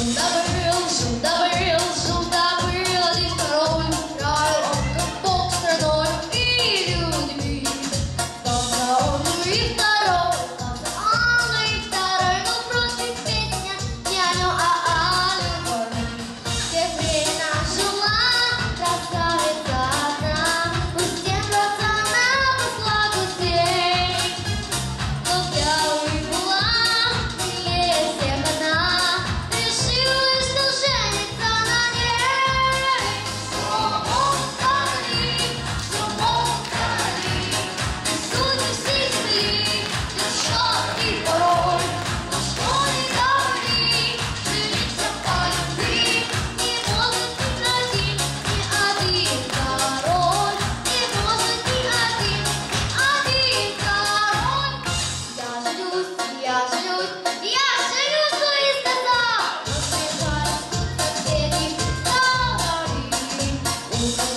another Thank you.